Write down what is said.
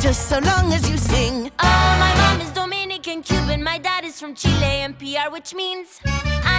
just so long as you sing. Oh, my mom is Dominican, Cuban, my dad is from Chile and PR, which means I